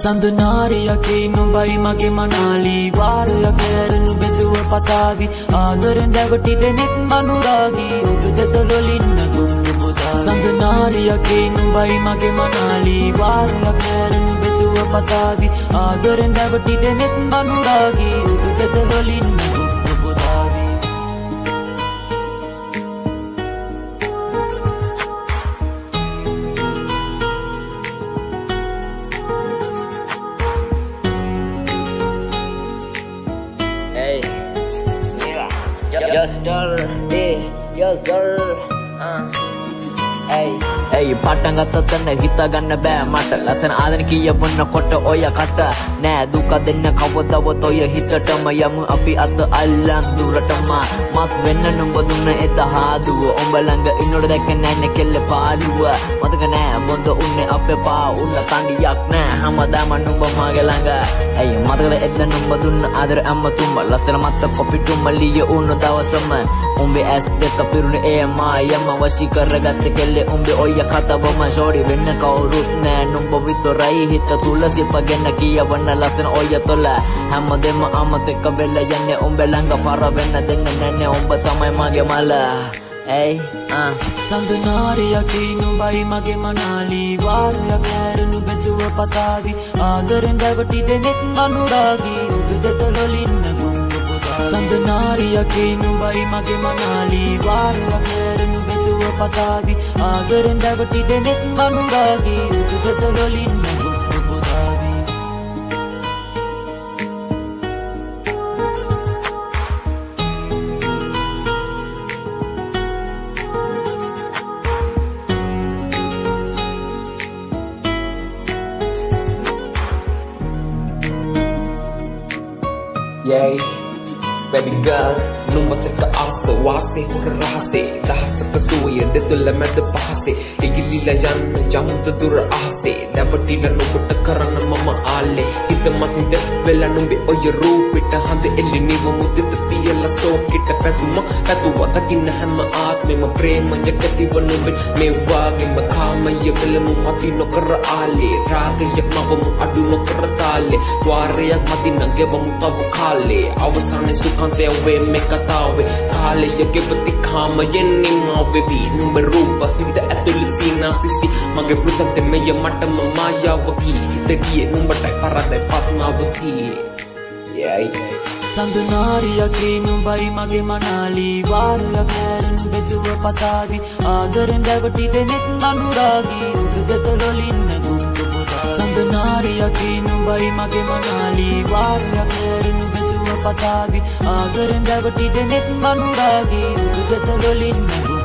සඳ නාරියකේ නුඹයි මගේ මනාලී. වාරයක් ඇරනු බෙජුව පතාවි. ආදරෙන් දැවටි දෙනෙක් මනුරාගී. ඔබ දෙතොලොලින්න ගුන්න මුදා සඳ නාරියකේ නුඹයි මගේ මනාලී. වාරයක් ඇරනු බෙජුව පතාවි. ආදරෙන් දැවටි දෙනෙක් මනුරාගී. ඔබ දෙතොලොලින්න ගුන්න star. Yeah, yes, sir. Uh. Hey. ඇයි? පටන් ගත්තතන්න හිතාගන්න බෑ මට. ලස්සන ආදන කියවන්න කොට ඔය කට නෑ. දුක දෙන්න කවදවත් ඔය හිතටම යමු. අපි අත අල්ලන් දුරටම. මත් වෙන්න නුඹ දුන්න එත හාදුව. උඹ ළඟ ඉන්නොට දැක්ක නෑනේ කෙල්ල පාළුව. මතක නෑ? බොඳ උන්නේ අපේ පා උන්න තණ්ඩියක් නෑ. හැමදාම නුඹ මගේ ළඟ. ඇයි? මතකද එද්ද නුඹ දුන්න ආදර අම්මතුම්ම? ලස්සන මත කොපිටුම්ම ලිය උන්න දවසම. උඹේ ඇස් දෙක පිරුණේ ඒ මායම වශී කරගත්ත කෙල්ලේ උඹේ ඔය කතවම ෂෝඩි වෙන්න කවුරුත් නෑ. නුඹ විතරයි හිත තුල සිපගෙන කියවන්න ලස්සන ඔය තොල. හැමදෙම අමතක වෙලා යන්නේ උඹ ළඟ පර වෙන්න දෙන්න නැන්නේ උඹ තමයි මගේ මල. ඇයි? ආ. සඳ නාරියකේ නුඹයි මගේ මනාලී. වාරයක් ඇරනු බෙජුව පතාවි. ආදරෙන් දැවටි දෙනෙක් අනුරාගී ඔබ දෙතලොලින්න ගුංග පුදා සඳ නාරියකේ නුඹයි මගේ මනාලී. වාරයක් ඇරනු බෙජුව පතාවි ආදරෙන් දැවටි දෙනෙක් අනුරාගී ඔබ දෙතලොලින්න ගුංග පුදාවි Yay, baby girl, නුඹතක ආස වාසේ හොර රහසේ දහසක සුවය දෙතුල මැද පහසේ ඉගිලිලා යන්න යමුද දුර අහසේ නැවටිලා නුඹට කරන්න මම ආලේ හිත මතින් දෙත් වෙලා නුඹේ ඔය රූපෙට හඳ එල්ලි නිව මුදිත පියලා සෝකිට පැතුම පැතුව දකින්න හැම ආත්මෙම ප්‍රේමය කැතිව නුඹේ. මේ වාගේම කාමය වෙලමු මති නොකර ආලේ. රාගය මවමු අඩු නොකර තාලේ වාරයක් මති නගෙවමු තව කාලේ. අවසානයේ සුඛන්තය වේ මේ කතාවේ. කාලය ගෙවති කාමයෙන් නිමාවෙවි. නුඹ රූප හිත ඇතුළේ සීනාසිසි. මගේ වෘතන්ත මෙය මටම මායාවකි. හිත ගියේ නුඹටයි පරදයි පත්මාවකි යයි සඳ නාරියකේ නුඹයි මගේ මනාලී වාරයක් ඇරනු බෙජුව පතාවි ආදරෙන් දැවටි දෙනෙක් අනුරාගී ඔබ දෙතලොලින්න ගුංග පුදා සඳ නාරියකේ නුඹයි මගේ මනාලී වාරයක් ඇරනු බෙජුව පතාවි ආදරෙන් දැවටි දෙනෙක් අනුරාගී ඔබ දෙතලොලින්න ගුංග